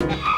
you